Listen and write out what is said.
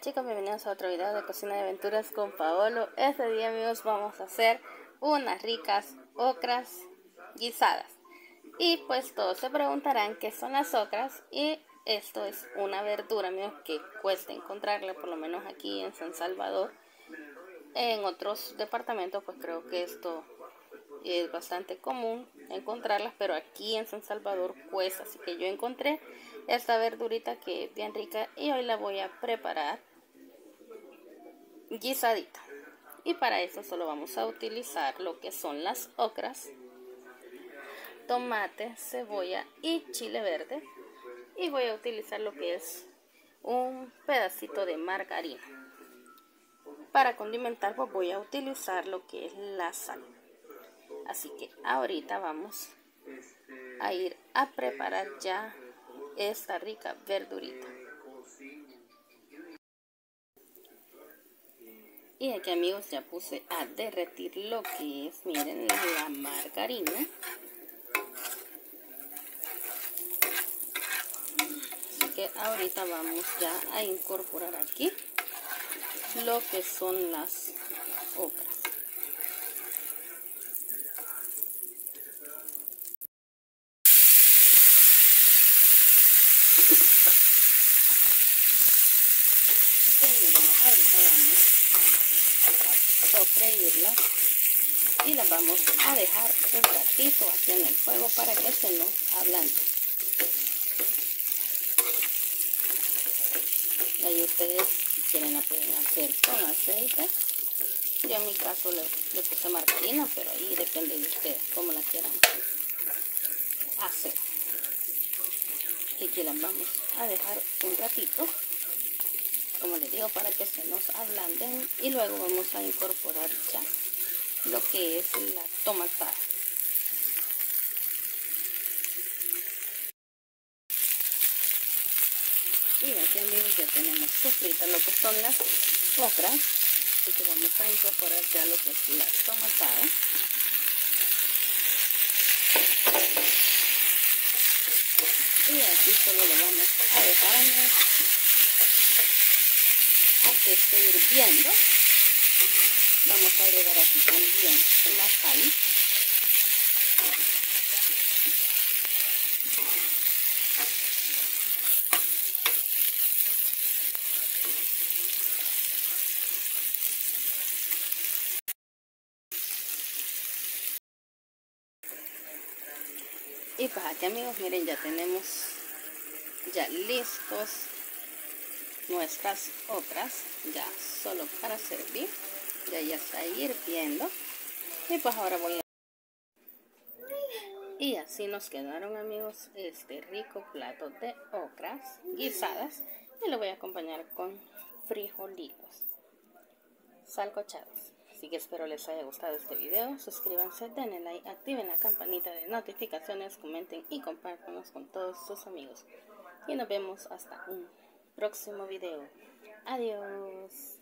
chicos, bienvenidos a otro video de Cocina de Aventuras con Paolo. Este día amigos vamos a hacer unas ricas ocras guisadas. Y pues todos se preguntarán qué son las ocras y esto es una verdura amigos que cuesta encontrarla, por lo menos aquí en San Salvador. En otros departamentos pues creo que esto es bastante común encontrarlas, pero aquí en San Salvador cuesta, así que yo encontré esta verdurita que es bien rica y hoy la voy a preparar guisadita. Y para eso solo vamos a utilizar lo que son las ocras, tomate, cebolla y chile verde. Y voy a utilizar lo que es un pedacito de margarina. Para condimentar pues voy a utilizar lo que es la sal. Así que ahorita vamos a ir a preparar ya esta rica verdurita. Y aquí amigos ya puse a derretir lo que es, miren, la margarina. Así que ahorita vamos ya a incorporar aquí lo que son las ocras. ahorita vamos a sofreírlas y las vamos a dejar un ratito aquí en el fuego para que se nos ablande. Ahí ustedes si quieren la pueden hacer con aceite. Yo en mi caso le, le puse margarina, pero ahí depende de ustedes cómo la quieran hacer. Y aquí las vamos a dejar un ratito como les digo, para que se nos ablanden y luego vamos a incorporar ya lo que es la tomatada. Y aquí amigos ya tenemos sofritas lo que son las ocras, así que vamos a incorporar ya lo que es la tomatada. Y aquí solo lo vamos a dejar amigos que esté hirviendo. Vamos a agregar aquí también la sal. Y pues aquí amigos miren ya tenemos ya listos nuestras otras ya solo para servir. Ya ya está hirviendo. Y pues ahora voy a y así nos quedaron amigos este rico plato de ocras guisadas. Y lo voy a acompañar con frijolitos salcochados. Así que espero les haya gustado este video. Suscríbanse denle like activen la campanita de notificaciones comenten y compártanos con todos sus amigos. Y nos vemos hasta un próximo video. Adiós.